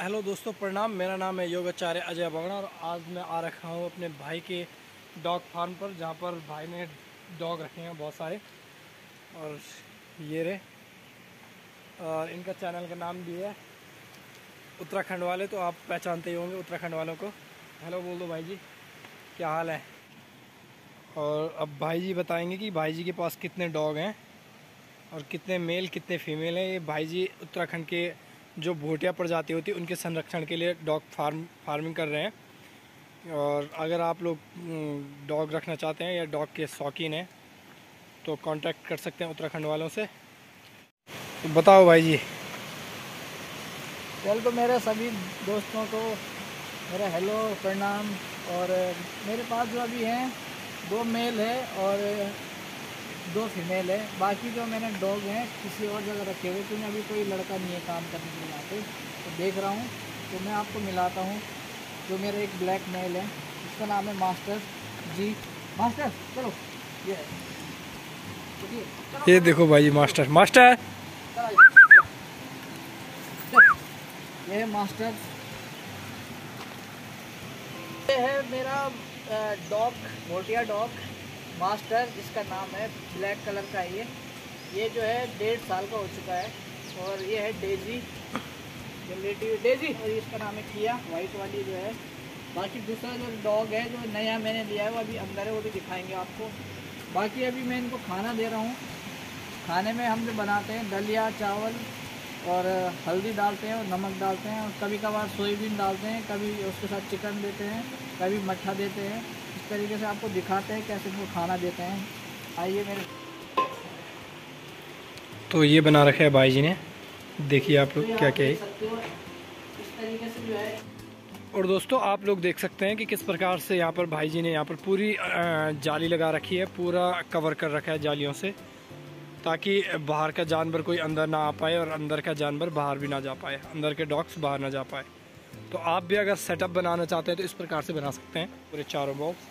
Hello दोस्तों, प्रणाम। मेरा नाम है योगाचार्य अजय बगड़ा और आज मैं आ रखा हूँ अपने भाई के डॉग फार्म पर, जहाँ पर भाई ने डॉग रखे हैं बहुत सारे। और ये रहे और इनका चैनल का नाम भी है उत्तराखंड वाले तो आप पहचानते ही होंगे उत्तराखंड वालों को। हेलो, बोल दो भाई जी, क्या हाल है? और अब भाई जी बताएँगे कि भाई जी के पास कितने डॉग हैं और कितने मेल, कितने फीमेल हैं। ये भाई जी उत्तराखंड के जो भोटिया प्रजाति होती है, उनके संरक्षण के लिए डॉग फार्म, फ़ार्मिंग कर रहे हैं। और अगर आप लोग डॉग रखना चाहते हैं या डॉग के शौकीन हैं तो कांटेक्ट कर सकते हैं उत्तराखंड वालों से। तो बताओ भाई जी। चल तो मेरे सभी दोस्तों को मेरा हेलो प्रणाम, और, मेरे पास जो अभी हैं, दो मेल है, और दो फीमेल है। बाकी जो मैंने डॉग हैं किसी और जगह रखे हुए क्योंकि अभी कोई लड़का नहीं है काम करने के लिए यहाँ पे। तो देख रहा हूँ तो मैं आपको मिलाता हूँ। जो मेरा एक ब्लैक मेल है उसका नाम है मास्टर जी। मास्टर चलो। ये ये देखो भाई मास्टर मास्टर ये है मास्टर ये है मेरा डॉग मोटिया डॉग मास्टर, जिसका नाम है ब्लैक कलर का ये। ये जो है, डेढ़ साल का हो चुका है। और ये है डेजी। रिलेटिव डेजी, और इसका नाम है किया। वाइट वाली जो है। बाकी दूसरा जो डॉग है, जो नया मैंने लिया है, वो अभी अंदर है, वो भी दिखाएँगे आपको। बाकी अभी मैं इनको खाना दे रहा हूँ। खाने में हम जो बनाते हैं, दलिया, चावल और हल्दी डालते हैं और नमक डालते हैं। और कभी कभार सोयाबीन डालते हैं, कभी उसके साथ चिकन देते हैं, कभी मट्ठा देते हैं। तरीके से आपको दिखाते हैं कैसे वो खाना देते हैं। आइए मेरे तो ये बना रखा है भाई जी ने। देखिए आप लोग क्या क्या है। और दोस्तों आप लोग देख सकते हैं कि किस प्रकार से यहाँ पर भाई जी ने यहाँ पर पूरी जाली लगा रखी है पूरा कवर कर रखा है जालियों से ताकि बाहर का जानवर कोई अंदर ना आ पाए और अंदर का जानवर बाहर भी ना जा पाए अंदर के डॉग्स बाहर ना जा पाए। तो आप भी अगर सेटअप बनाना चाहते हैं तो इस प्रकार से बना सकते हैं। पूरे चारों बॉक्स।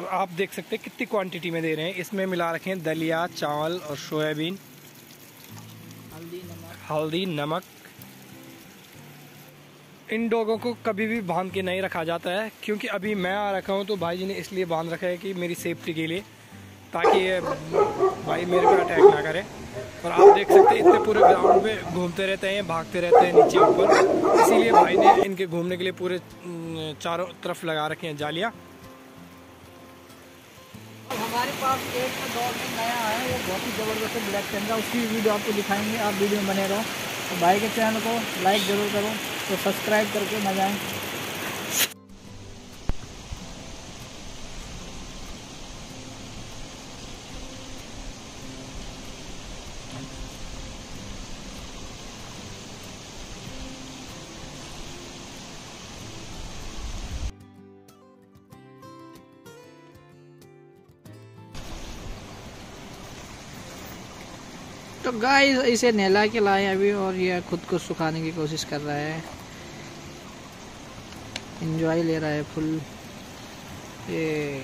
आप देख सकते हैं कितनी क्वांटिटी में दे रहे हैं। इसमें मिला रखे हैं दलिया चावल और सोयाबीन। हल्दी नमक। हल्दी नमक। इन डॉगों को कभी भी बाँध के नहीं रखा जाता है क्योंकि अभी मैं आ रखा हूँ तो भाई जी ने इसलिए बाँध रखा है कि मेरी सेफ्टी के लिए ताकि ये भाई मेरे पर अटैक ना करे। और आप देख सकते हैं इतने पूरे ग्राउंड में घूमते रहते हैं भागते रहते हैं नीचे ऊपर। इसीलिए भाई ने इनके घूमने के लिए पूरे चारों तरफ़ लगा रखे हैं जालियाँ। हमारे पास एक दौर में नया है, वो बहुत ही ज़बरदस्त है ब्लैक पेन का उसकी वीडियो आपको दिखाएँगे, आप वीडियो में बने रहो। तो भाई के चैनल को लाइक ज़रूर करो तो सब्सक्राइब करके मज़ा तो गाय इसे नहला के लाए अभी और ये खुद को सुखाने की कोशिश कर रहा है। इंजॉय ले रहा है फुल ये।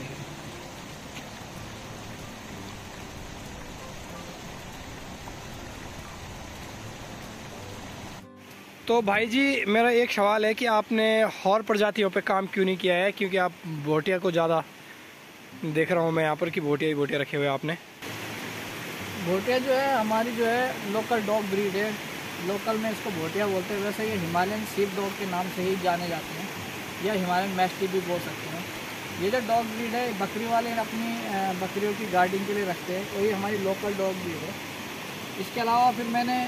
तो भाई जी मेरा एक सवाल है कि आपने हॉर प्रजातियों पे काम क्यों नहीं किया है? क्योंकि आप बोटिया को ज़्यादा देख रहा हूँ मैं यहाँ पर कि बोटिया ही बोटिया रखे हुए आपने। भोटिया जो है, हमारी जो है लोकल डॉग ब्रीड है। लोकल में इसको भोटिया बोलते हैं। वैसे ये हिमालयन सीप डॉग के नाम से ही जाने जाते हैं। या हिमालयन मैस्टी भी बोल सकते हैं। ये जो डॉग ब्रीड है, बकरी वाले अपनी बकरियों की गार्डिंग के लिए रखते हैं। वही हमारी लोकल डॉग ब्रीड है। इसके अलावा फिर मैंने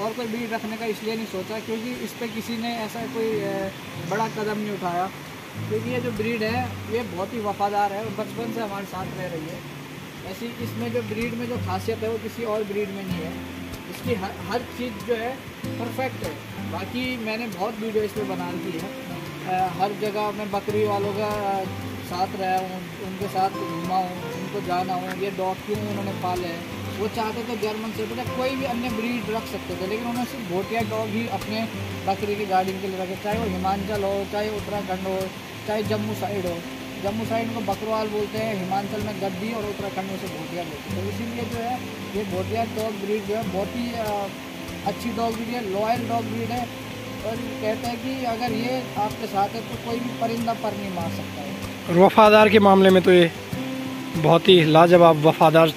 और कोई ब्रीड रखने का इसलिए नहीं सोचा, क्योंकि इस पर किसी ने ऐसा कोई बड़ा कदम नहीं उठाया। क्योंकि ये जो ब्रीड है, ये बहुत ही वफादार है और बचपन से हमारे साथ रह रही है। ऐसी इसमें जो ब्रीड में जो खासियत है वो किसी और ब्रीड में नहीं है। इसकी हर हर चीज़ जो है परफेक्ट है। बाकी मैंने बहुत वीडियो इस पर बना दी है। आ, हर जगह मैं बकरी वालों का साथ रहा हूँ उनके साथ घूमा हूँ उनको जाना हूँ ये डॉग क्यों उन्होंने पाले हैं? वो चाहते थे जर्मन से या कोई भी अन्य ब्रीड रख सकते थे लेकिन उन्होंने सिर्फ़ भोटिया डॉग ही अपने बकरी की गार्डिंग के लिए रखे। चाहे वो हिमाचल हो चाहे उत्तराखंड हो चाहे जम्मू साइड हो। जम्मू साइड को बकरवाल बोलते हैं हिमाचल में गद्दी और उत्तराखंड में से भोटिया बोलते हैं। तो इसीलिए जो है ये भोटिया डॉग ब्रीड जो है बहुत ही अच्छी डॉग ब्रीड है लॉयल डॉग ब्रीड है। और कहते हैं कि अगर ये आपके साथ है तो कोई भी परिंदा पर नहीं मार सकता है। और वफादार के मामले में तो ये बहुत ही लाजवाब वफादार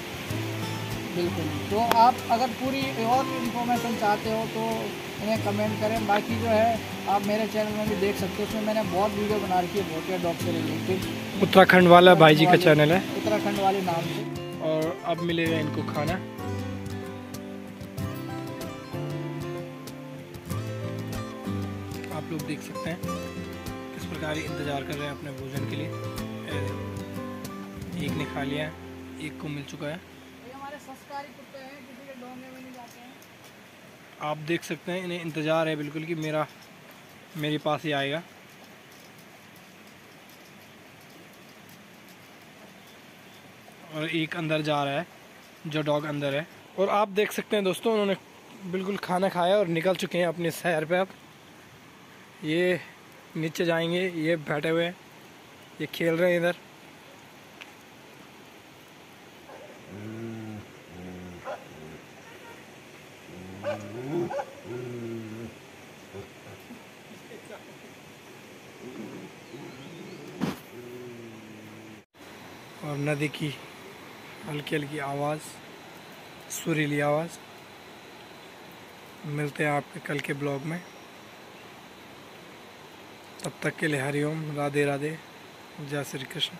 बिल्कुल। तो आप अगर पूरी और इन्फॉर्मेशन चाहते हो तो इन्हें कमेंट करें। बाकी जो है आप मेरे चैनल में भी देख सकते हो। उसमें मैंने बहुत वीडियो बना रखी है भोटिया डॉग से रिलेटेड उत्तराखंड वाला भाई जी का चैनल है। उत्तराखंड वाले नाम से। और अब मिलेगा इनको खाना। आप लोग देख सकते हैं किस प्रकार इंतज़ार कर रहे हैं अपने भोजन के लिए। एक ने खा लिया है एक को मिल चुका है। ये हमारे संस्कारी कुत्ते हैं किसी के डोंगे में नहीं जाते हैं। आप देख सकते हैं, इन्हें इंतज़ार है बिल्कुल कि मेरा, मेरे पास ही आएगा। और एक अंदर जा रहा है, जो डॉग अंदर है। और आप देख सकते हैं दोस्तों, उन्होंने बिल्कुल खाना खाया और निकल चुके हैं अपने सैर पे अब। ये नीचे जाएँगे, ये बैठे हुए हैं, ये खेल रहे हैं इधर। और नदी की हल्की हल्की आवाज़, सुरीली आवाज़ मिलते हैं आपके कल के ब्लॉग में। तब तक के लिए हरिओम राधे राधे, जय श्री कृष्ण।